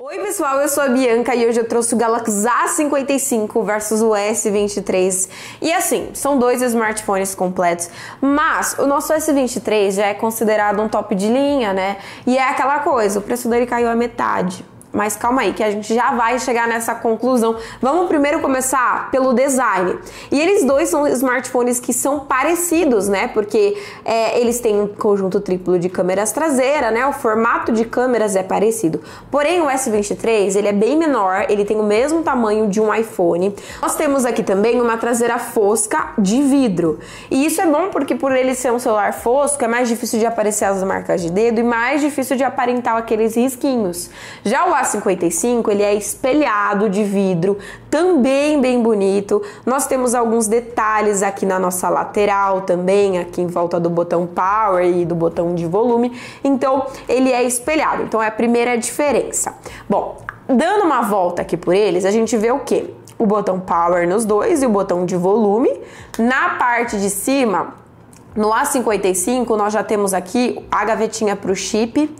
Oi pessoal, eu sou a Bianca e hoje eu trouxe o Galaxy A55 versus o S23. E assim, são dois smartphones completos, mas o nosso S23 já é considerado um top de linha, né? E é aquela coisa, o preço dele caiu a metade. Mas calma aí, que a gente já vai chegar nessa conclusão. Vamos primeiro começar pelo design. E eles dois são smartphones que são parecidos, né? Porque é, eles têm um conjunto triplo de câmeras traseiras, né? O formato de câmeras é parecido. Porém, o S23 ele é bem menor, ele tem o mesmo tamanho de um iPhone. Nós temos aqui também uma traseira fosca de vidro. E isso é bom porque por ele ser um celular fosco, é mais difícil de aparecer as marcas de dedo e mais difícil de aparentar aqueles risquinhos. Já o A55 ele é espelhado de vidro, também bem bonito. Nós temos alguns detalhes aqui na nossa lateral também, aqui em volta do botão power e do botão de volume. Então ele é espelhado. Então é a primeira diferença. Bom, dando uma volta aqui por eles, a gente vê o que? O botão power nos dois e o botão de volume. Na parte de cima, no A55, nós já temos aqui a gavetinha para o chip.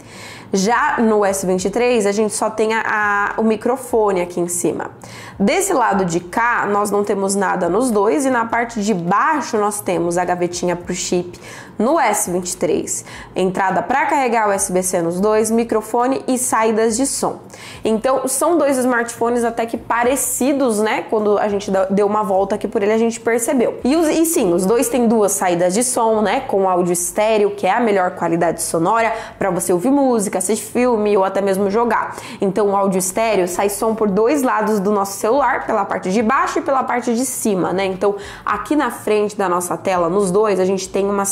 Já no S23, a gente só tem a, a, o microfone aqui em cima. Desse lado de cá, nós não temos nada nos dois, e na parte de baixo, nós temos a gavetinha para o chip no S23. Entrada para carregar USB-C nos dois, microfone e saídas de som. Então, são dois smartphones até que parecidos, né? Quando a gente deu uma volta aqui por ele, a gente percebeu. E, e sim, os dois têm duas saídas de som, né? Com áudio estéreo, que é a melhor qualidade sonora para você ouvir música assistir filme ou até mesmo jogar. Então o áudio estéreo sai som por dois lados do nosso celular, pela parte de baixo e pela parte de cima, né? Então aqui na frente da nossa tela, nos dois, a gente tem uma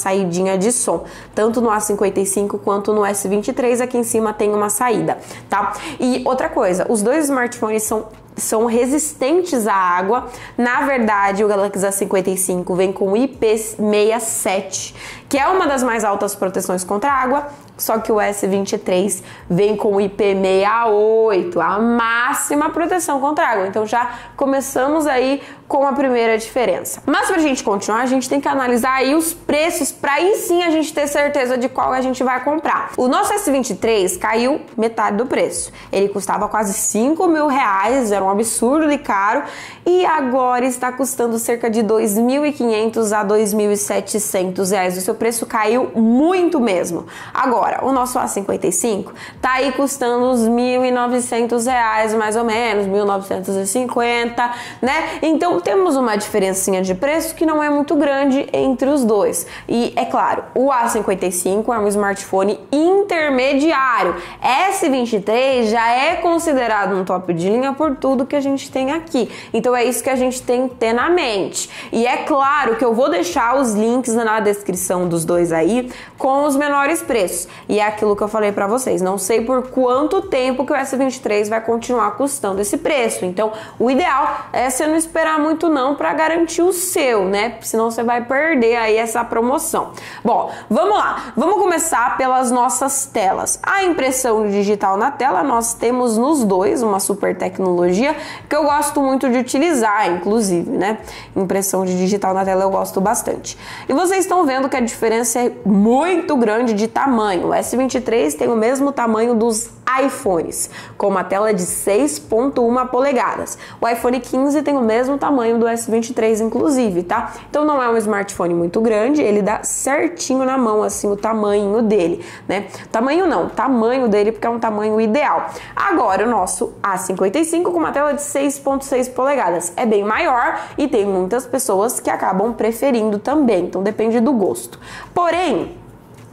de som, tanto no A55 quanto no S23, aqui em cima tem uma saída, tá? E outra coisa, os dois smartphones são são resistentes à água. Na verdade, o Galaxy A55 vem com IP67, que é uma das mais altas proteções contra água, só que o S23 vem com IP68, a máxima proteção contra água. Então já começamos aí com a primeira diferença. Mas pra gente continuar, a gente tem que analisar aí os preços para aí sim a gente ter certeza de qual a gente vai comprar. O nosso S23 caiu metade do preço. Ele custava quase 5 mil reais, era um absurdo de caro, e agora está custando cerca de 2.500 a 2.700 reais. O seu preço caiu muito mesmo. Agora, o nosso A55 tá aí custando uns 1.900 reais mais ou menos, 1.950, né? Então temos uma diferencinha de preço que não é muito grande entre os dois. E é claro, o A55 é um smartphone intermediário. S23 já é considerado um top de linha por tudo que a gente tem aqui. Então é isso que a gente tem que ter na mente. E é claro que eu vou deixar os links na descrição dos dois aí com os menores preços. E é aquilo que eu falei para vocês. Não sei por quanto tempo que o S23 vai continuar custando esse preço. Então, o ideal é você não esperar muito não para garantir o seu, né? Senão você vai perder aí essa promoção. Bom, vamos lá. Vamos começar pelas nossas telas. A impressão digital na tela nós temos nos dois uma super tecnologia que eu gosto muito de utilizar, inclusive, né? Impressão de digital na tela eu gosto bastante. E vocês estão vendo que a diferença é muito grande de tamanho. O S23 tem o mesmo tamanho dos iPhones, com uma tela de 6.1 polegadas. O iPhone 15 tem o mesmo tamanho do S23, inclusive, tá? Então não é um smartphone muito grande, ele dá certinho na mão, assim, o tamanho dele, né? Tamanho não, tamanho dele, porque é um tamanho ideal. Agora, o nosso A55 com uma tela de 6.6 polegadas é bem maior e tem muitas pessoas que acabam preferindo também, então depende do gosto. Porém,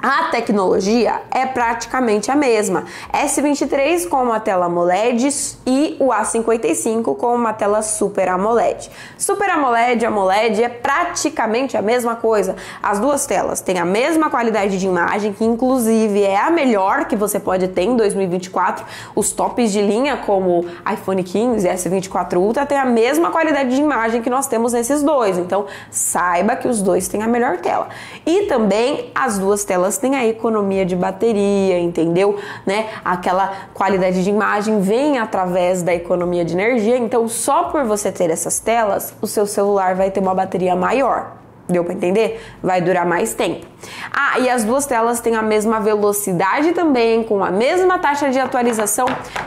a tecnologia é praticamente a mesma. S23 com uma tela AMOLED e o A55 com uma tela Super AMOLED. Super AMOLED e AMOLED é praticamente a mesma coisa. As duas telas têm a mesma qualidade de imagem, que inclusive é a melhor que você pode ter em 2024. Os tops de linha como iPhone 15 e S24 Ultra têm a mesma qualidade de imagem que nós temos nesses dois. Então, saiba que os dois têm a melhor tela. E também as duas telas elas têm a economia de bateria, entendeu? Né? Aquela qualidade de imagem vem através da economia de energia, então só por você ter essas telas, o seu celular vai ter uma bateria maior Deu para entender? Vai durar mais tempo. Ah, e as duas telas têm a mesma velocidade também, com a mesma taxa de atualização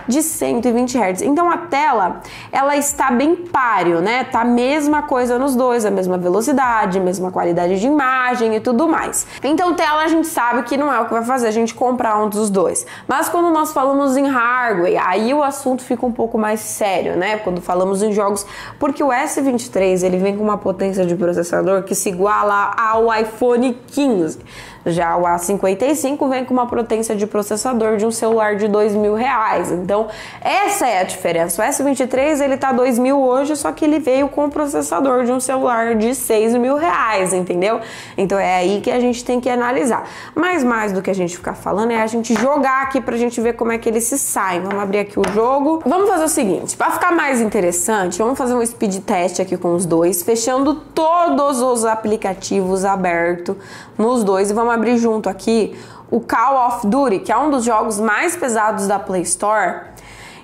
de 120 Hz. Então a tela, ela está bem páreo, né? Tá a mesma coisa nos dois, a mesma velocidade, a mesma qualidade de imagem e tudo mais. Então tela a gente sabe que não é o que vai fazer a gente comprar um dos dois. Mas quando nós falamos em hardware, aí o assunto fica um pouco mais sério, né? Quando falamos em jogos, porque o S23, ele vem com uma potência de processador que se iguala ao iPhone 15. Já o A55 vem com uma potência de processador de um celular de dois mil reais. Então, essa é a diferença. O S23 ele tá dois mil hoje, só que ele veio com o processador de um celular de seis mil reais, entendeu? Então é aí que a gente tem que analisar. Mas mais do que a gente ficar falando é a gente jogar aqui pra gente ver como é que eles se saem. Vamos abrir aqui o jogo. Vamos fazer o seguinte, para ficar mais interessante, vamos fazer um speed test aqui com os dois, fechando todos os aplicativos abertos nos dois e vamos abrir junto aqui o Call of Duty, que é um dos jogos mais pesados da Play Store.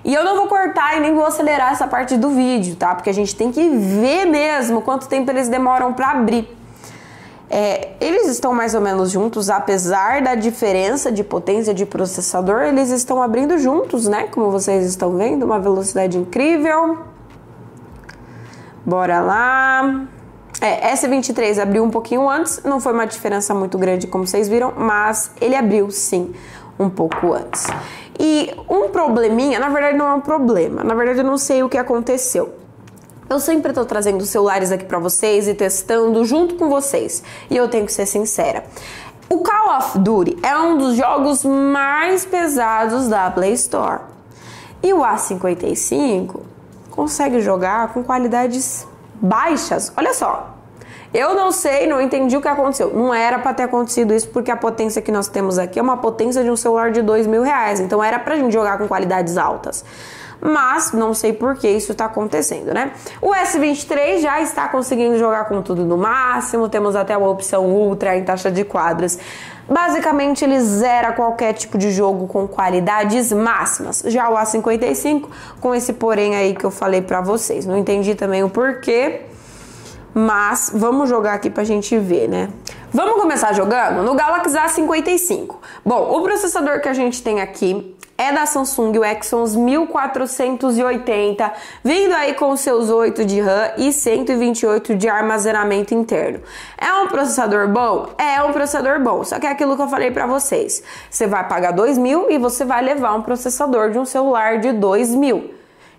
E eu não vou cortar e nem vou acelerar essa parte do vídeo, tá? Porque a gente tem que ver mesmo quanto tempo eles demoram para abrir. É, eles estão mais ou menos juntos, apesar da diferença de potência de processador, eles estão abrindo juntos, né? Como vocês estão vendo, uma velocidade incrível. Bora lá. É, S23 abriu um pouquinho antes, não foi uma diferença muito grande como vocês viram, mas ele abriu sim um pouco antes. E um probleminha, na verdade não é um problema, na verdade eu não sei o que aconteceu. Eu sempre estou trazendo celulares aqui para vocês e testando junto com vocês, e eu tenho que ser sincera. O Call of Duty é um dos jogos mais pesados da Play Store. E o A55 consegue jogar com qualidades baixas. Olha só, eu não sei, não entendi o que aconteceu. Não era para ter acontecido isso, porque a potência que nós temos aqui é uma potência de um celular de dois mil reais. Então era pra gente jogar com qualidades altas. Mas não sei por que isso está acontecendo, né? O S23 já está conseguindo jogar com tudo no máximo. Temos até uma opção ultra em taxa de quadros. Basicamente, ele zera qualquer tipo de jogo com qualidades máximas. Já o A55, com esse porém aí que eu falei para vocês. Não entendi também o porquê mas vamos jogar aqui pra gente ver, né? Vamos começar jogando no Galaxy A55. Bom, o processador que a gente tem aqui é da Samsung, o Exynos 1480, vindo aí com seus 8 de RAM e 128 de armazenamento interno. É um processador bom? É um processador bom, só que é aquilo que eu falei para vocês. Você vai pagar 2 mil e você vai levar um processador de um celular de 2 mil.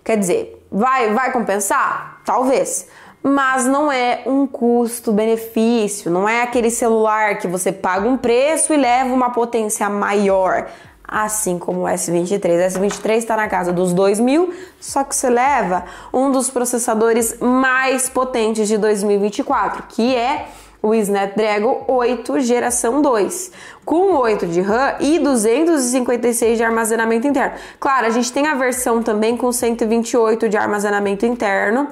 Quer dizer, vai, vai compensar? Talvez mas não é um custo-benefício, não é aquele celular que você paga um preço e leva uma potência maior, assim como o S23. O S23 está na casa dos 2 mil, só que você leva um dos processadores mais potentes de 2024, que é o Snapdragon 8 geração 2, com 8 de RAM e 256 de armazenamento interno. Claro, a gente tem a versão também com 128 de armazenamento interno,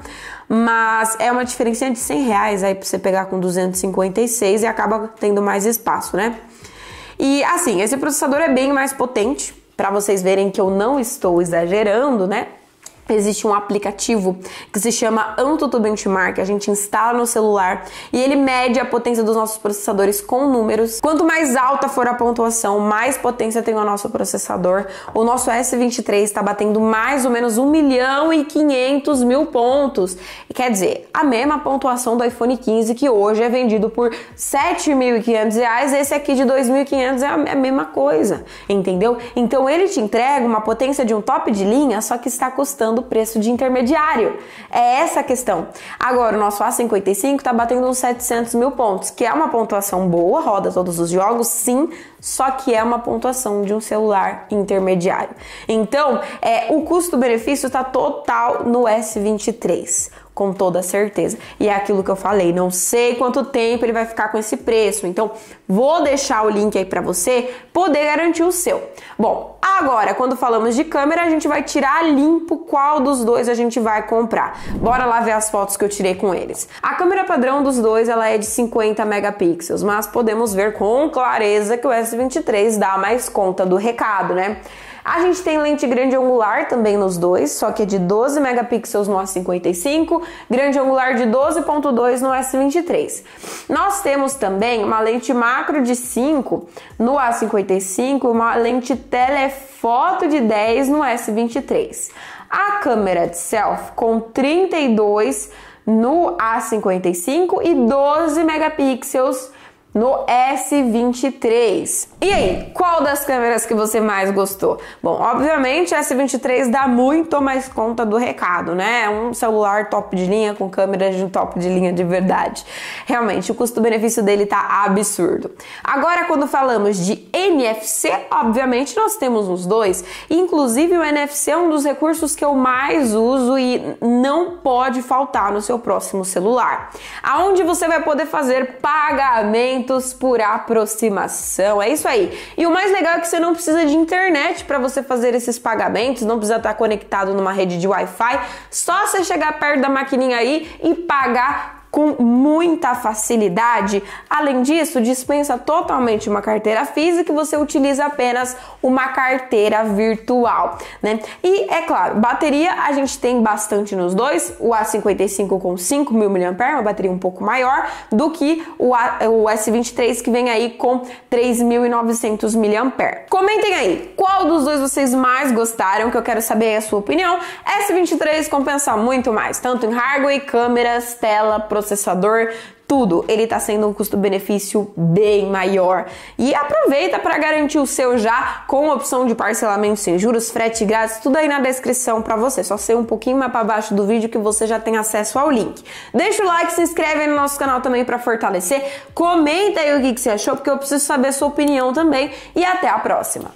mas é uma diferença de 100 reais aí para você pegar com 256 e acaba tendo mais espaço, né? E assim, esse processador é bem mais potente, para vocês verem que eu não estou exagerando, né? Existe um aplicativo que se chama Antutu Benchmark, a gente instala no celular e ele mede a potência dos nossos processadores com números. Quanto mais alta for a pontuação, mais potência tem o nosso processador. O nosso S23 está batendo mais ou menos 1 milhão e 500 mil pontos. Quer dizer, a mesma pontuação do iPhone 15 que hoje é vendido por 7.500 reais, esse aqui de 2.500 é a mesma coisa, entendeu? Então ele te entrega uma potência de um top de linha, só que está custando do preço de intermediário. É essa a questão. Agora, o nosso A55 está batendo uns 700 mil pontos, que é uma pontuação boa, roda todos os jogos, sim, só que é uma pontuação de um celular intermediário. Então, é, o custo-benefício está total no S23 com toda certeza. E é aquilo que eu falei, não sei quanto tempo ele vai ficar com esse preço. Então, vou deixar o link aí para você poder garantir o seu. Bom, agora, quando falamos de câmera, a gente vai tirar limpo qual dos dois a gente vai comprar. Bora lá ver as fotos que eu tirei com eles. A câmera padrão dos dois, ela é de 50 megapixels, mas podemos ver com clareza que o S23 dá mais conta do recado, né? A gente tem lente grande angular também nos dois, só que é de 12 megapixels no A55, grande angular de 12.2 no S23. Nós temos também uma lente macro de 5 no A55 e uma lente telefoto de 10 no S23. A câmera de selfie com 32 no A55 e 12 megapixels no S23. E aí, qual das câmeras que você mais gostou? Bom, obviamente, o S23 dá muito mais conta do recado, né? É um celular top de linha com câmeras de top de linha de verdade. Realmente, o custo-benefício dele tá absurdo. Agora, quando falamos de NFC, obviamente nós temos os dois. Inclusive, o NFC é um dos recursos que eu mais uso e não pode faltar no seu próximo celular. Aonde você vai poder fazer pagamento por aproximação. É isso aí. E o mais legal é que você não precisa de internet para você fazer esses pagamentos, não precisa estar conectado numa rede de Wi-Fi, só você chegar perto da maquininha aí e pagar com muita facilidade. Além disso, dispensa totalmente uma carteira física e você utiliza apenas uma carteira virtual, né? E é claro, bateria a gente tem bastante nos dois, o A55 com 5.000 mAh, uma bateria um pouco maior do que o, A, o S23 que vem aí com 3.900 mAh. Comentem aí, qual dos dois vocês mais gostaram, que eu quero saber a sua opinião. S23 compensa muito mais, tanto em hardware, câmeras, tela, processador processador, tudo, ele está sendo um custo-benefício bem maior. E aproveita para garantir o seu já com opção de parcelamento sem juros, frete grátis, tudo aí na descrição para você. Só ser um pouquinho mais para baixo do vídeo que você já tem acesso ao link. Deixa o like, se inscreve aí no nosso canal também para fortalecer. Comenta aí o que, que você achou, porque eu preciso saber a sua opinião também. E até a próxima.